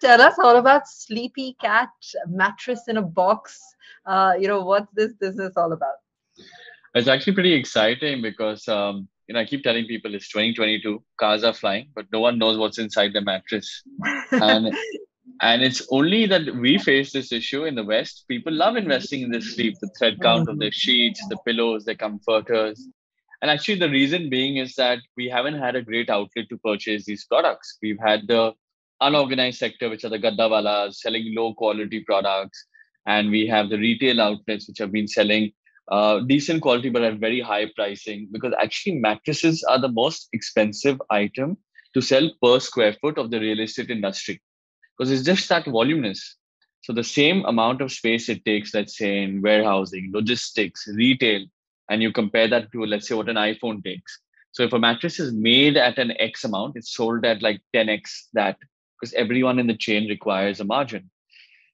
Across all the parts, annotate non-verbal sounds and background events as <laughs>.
tell us all about SleepyCat mattress in a box. Uh, you know, what's this business all about? It's actually pretty exciting because um, you know I keep telling people it's 2022, cars are flying, but no one knows what's inside the mattress, and <laughs> and it's only that we face this issue in the West. People love investing in the sleep, the thread count of their sheets, the pillows, the comforters, and actually the reason being is that we haven't had a great outlet to purchase these products. We've had the unorganized sector, which are the gaddawalas selling low quality products, and we have the retail outlets which have been selling uh, decent quality but at very high pricing. Because actually mattresses are the most expensive item to sell per square foot of the real estate industry. Because it's just that voluminous. So the same amount of space it takes let's say in warehousing logistics retail and you compare that to let's say what an iphone takes. So if a mattress is made at an x amount it's sold at like 10x that because everyone in the chain requires a margin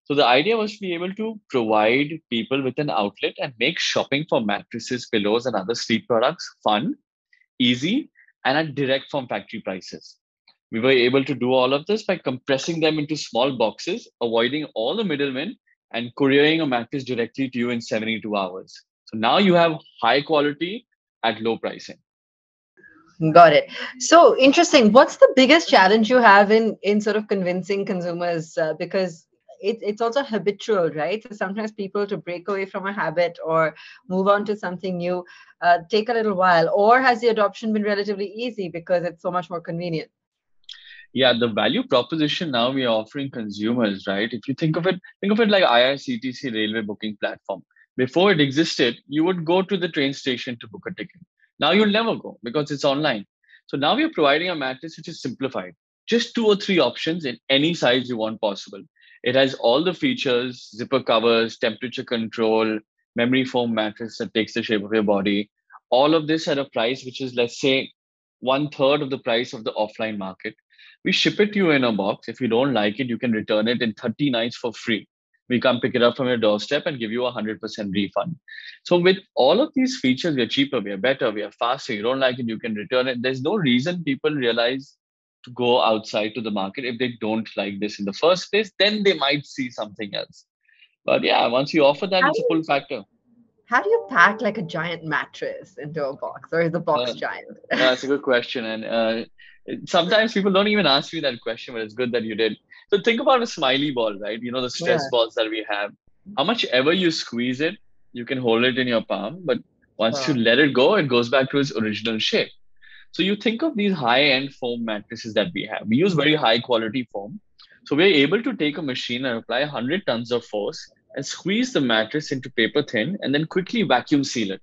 so the idea was to be able to provide people with an outlet and make shopping for mattresses, pillows, and other sleep products fun, easy, and at direct from factory prices. We were able to do all of this by compressing them into small boxes, avoiding all the middlemen, and couriering a mattress directly to you in 72 hours. So now you have high quality at low pricing. Got it. So interesting. What's the biggest challenge you have in in sort of convincing consumers? Uh, because it, it's also habitual, right? So sometimes people to break away from a habit or move on to something new uh, take a little while. Or has the adoption been relatively easy because it's so much more convenient? Yeah, the value proposition now we are offering consumers, right? If you think of it, think of it like IRCTC railway booking platform. Before it existed, you would go to the train station to book a ticket. Now you'll never go because it's online. So now we are providing a mattress which is simplified. Just two or three options in any size you want possible. It has all the features, zipper covers, temperature control, memory foam mattress that takes the shape of your body. All of this at a price which is, let's say, one third of the price of the offline market. We ship it to you in a box. If you don't like it, you can return it in 30 nights for free. We come pick it up from your doorstep and give you a 100% refund. So, with all of these features, we are cheaper, we are better, we are faster. You don't like it, you can return it. There's no reason people realize to go outside to the market if they don't like this in the first place then they might see something else but yeah once you offer that it's a pull factor how do you pack like a giant mattress into a box or is the box uh, giant <laughs> that's a good question and uh, sometimes people don't even ask me that question but it's good that you did so think about a smiley ball right you know the stress yeah. balls that we have how much ever you squeeze it you can hold it in your palm but once wow. you let it go it goes back to its original shape so you think of these high-end foam mattresses that we have. We use very high quality foam. So we're able to take a machine and apply 100 tons of force and squeeze the mattress into paper thin and then quickly vacuum seal it.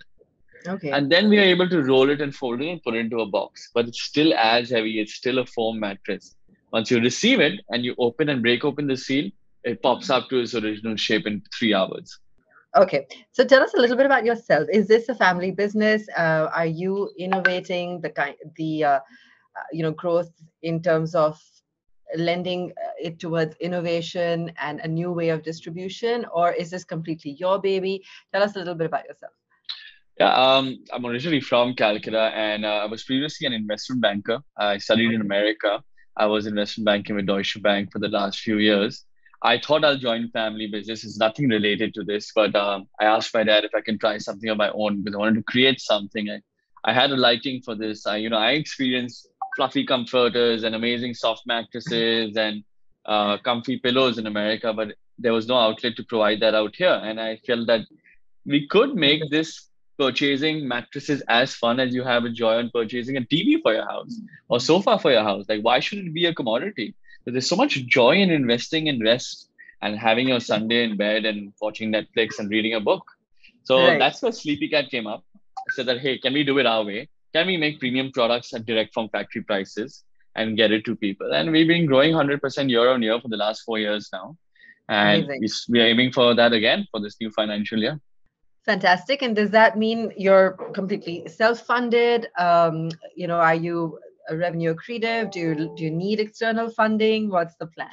Okay. And then we are able to roll it and fold it and put it into a box. But it's still as heavy. It's still a foam mattress. Once you receive it and you open and break open the seal, it pops up to its original shape in three hours. Okay, so tell us a little bit about yourself. Is this a family business? Uh, are you innovating the kind, the uh, uh, you know growth in terms of lending uh, it towards innovation and a new way of distribution, or is this completely your baby? Tell us a little bit about yourself. Yeah, um, I'm originally from Calcutta, and uh, I was previously an investment banker. I studied in America. I was investment banking with Deutsche Bank for the last few years. I thought I'll join family business. It's nothing related to this, but um, I asked my dad if I can try something of my own because I wanted to create something. I, I had a liking for this. I, you know, I experienced fluffy comforters and amazing soft mattresses and uh, comfy pillows in America, but there was no outlet to provide that out here. And I felt that we could make this purchasing mattresses as fun as you have a joy on purchasing a TV for your house or sofa for your house. Like, why should it be a commodity? there's so much joy in investing in rest and having your Sunday in bed and watching Netflix and reading a book. So right. that's where SleepyCat came up. I said that, hey, can we do it our way? Can we make premium products at direct from factory prices and get it to people? And we've been growing 100% year on year for the last four years now. And we, we are aiming for that again for this new financial year. Fantastic. And does that mean you're completely self-funded? Um, you know, are you revenue accretive? Do you do you need external funding? What's the plan?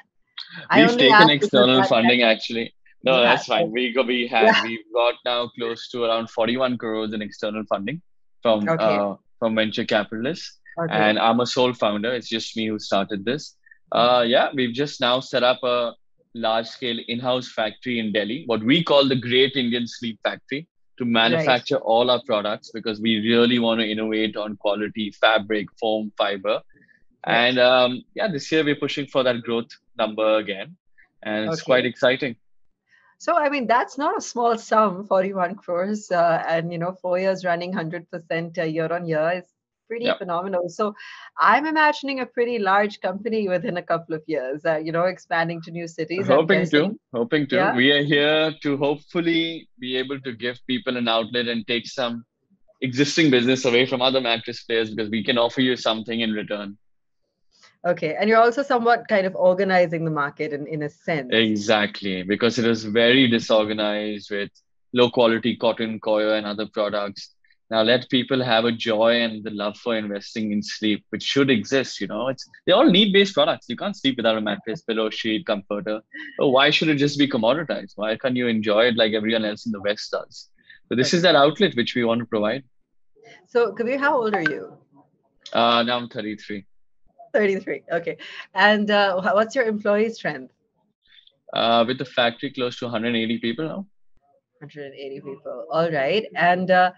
We've taken external funding actually. No, yeah. that's fine. We go. We have. Yeah. We've got now close to around forty-one crores in external funding from okay. uh, from venture capitalists, okay. and I'm a sole founder. It's just me who started this. Uh, yeah, we've just now set up a large scale in house factory in Delhi, what we call the Great Indian Sleep Factory, to manufacture right. all our products because we really want to innovate on quality fabric, foam, fiber. And um, yeah, this year we're pushing for that growth number again. And it's quite exciting. So, I mean, that's not a small sum, 41 crores. Uh, and, you know, four years running 100% year on year is pretty yep. phenomenal. So I'm imagining a pretty large company within a couple of years, uh, you know, expanding to new cities. Hoping to, hoping to. Yeah. We are here to hopefully be able to give people an outlet and take some existing business away from other mattress players because we can offer you something in return. Okay. And you're also somewhat kind of organizing the market in, in a sense. Exactly. Because it is very disorganized with low quality cotton, coir, and other products now let people have a joy and the love for investing in sleep, which should exist. You know, it's they all need based products. You can't sleep without a mattress, pillow, sheet, comforter. But why should it just be commoditized? Why can't you enjoy it like everyone else in the West does? So this is that outlet which we want to provide. So Kabir, how old are you? Uh, now I'm 33. 33. Okay. And uh, what's your employee strength? Uh, with the factory close to 180 people now. 180 people. All right. And uh,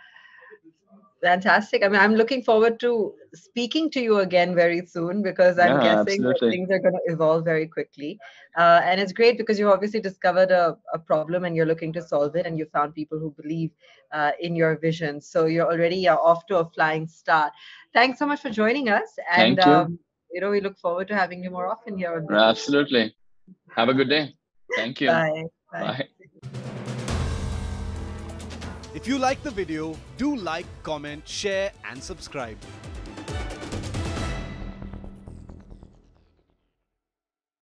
Fantastic. I mean, I'm looking forward to speaking to you again very soon because I'm yeah, guessing things are going to evolve very quickly. Uh, and it's great because you've obviously discovered a, a problem and you're looking to solve it, and you found people who believe uh, in your vision. So you're already uh, off to a flying start. Thanks so much for joining us. And, Thank you. Um, you know, we look forward to having you more often here. Absolutely. Have a good day. Thank you. Bye. Bye. Bye. If you like the video, do like, comment, share and subscribe.